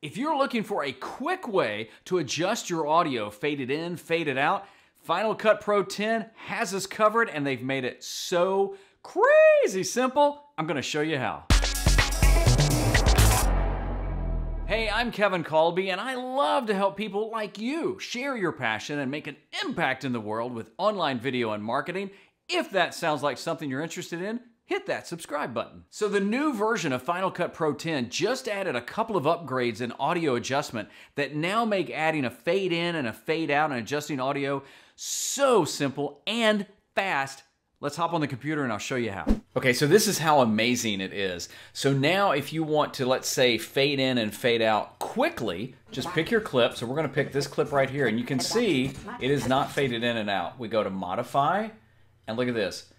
If you're looking for a quick way to adjust your audio, fade it in, fade it out, Final Cut Pro 10 has us covered and they've made it so crazy simple. I'm gonna show you how. Hey, I'm Kevin Kolbe, and I love to help people like you share your passion and make an impact in the world with online video and marketing. If that sounds like something you're interested in, hit that subscribe button. So the new version of Final Cut Pro 10 just added a couple of upgrades in audio adjustment that now make adding a fade in and a fade out and adjusting audio so simple and fast. Let's hop on the computer and I'll show you how. Okay, so this is how amazing it is. So now if you want to, let's say, fade in and fade out quickly, just pick your clip. So we're gonna pick this clip right here and you can see it is not faded in and out. We go to modify and look at this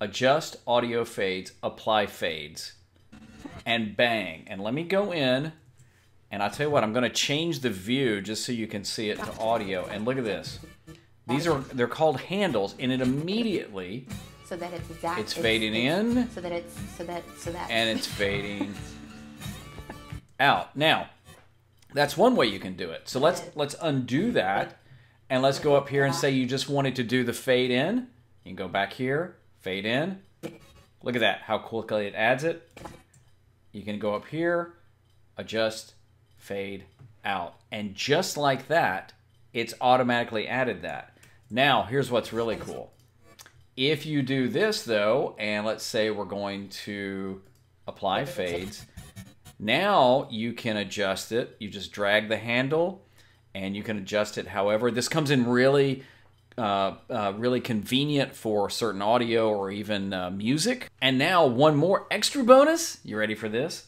adjust audio fades, apply fades, and bang. And let me go in, and I'll tell you what, I'm gonna change the view just so you can see it to audio. And look at this. These are, they're called handles, and it immediately, so that it's exact. It's fading in. So that it's, so that, so that. And it's fading out. Now, that's one way you can do it. So let's, let's undo that, and let's go up here and uh-huh. say you just wanted to do the fade in. You can go back here, fade in. Look at that, how quickly it adds it. You can go up here, adjust, fade out. And just like that, it's automatically added that. Now, here's what's really cool. If you do this though, and let's say we're going to apply fades, now you can adjust it. You just drag the handle and you can adjust it however. This comes in really uh, uh, really convenient for certain audio or even uh, music. And now, one more extra bonus. You ready for this?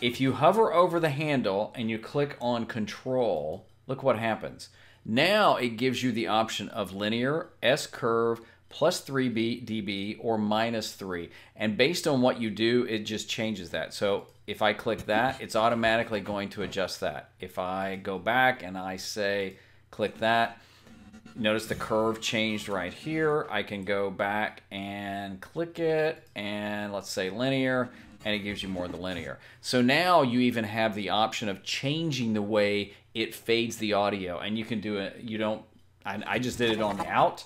If you hover over the handle and you click on control, look what happens. Now it gives you the option of linear, S curve, plus 3 dB or minus 3. And based on what you do, it just changes that. So if I click that, it's automatically going to adjust that. If I go back and I say click that, Notice the curve changed right here. I can go back and click it and let's say linear and it gives you more of the linear. So now you even have the option of changing the way it fades the audio and you can do it, you don't, I, I just did it on the out.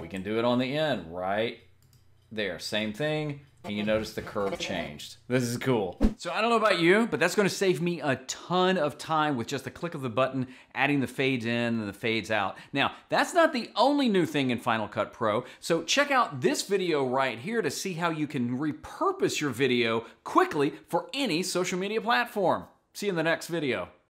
We can do it on the in right there. Same thing and you notice the curve changed. This is cool. So I don't know about you, but that's gonna save me a ton of time with just a click of the button, adding the fades in and the fades out. Now, that's not the only new thing in Final Cut Pro, so check out this video right here to see how you can repurpose your video quickly for any social media platform. See you in the next video.